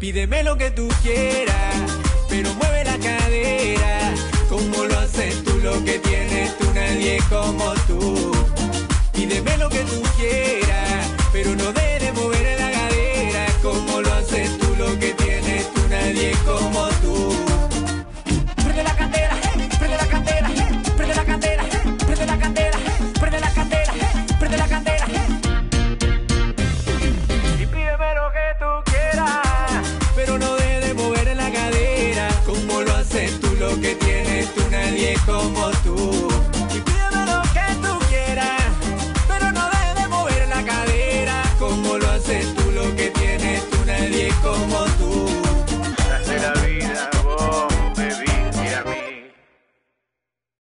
Pídeme lo que tú quieras, pero mueve la cadera. Como lo haces tú, lo que tienes tú, nadie como tú. Pídeme lo que tú quieras, lo que tienes tú, nadie como tú.